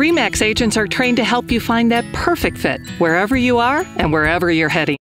REMAX agents are trained to help you find that perfect fit wherever you are and wherever you're heading.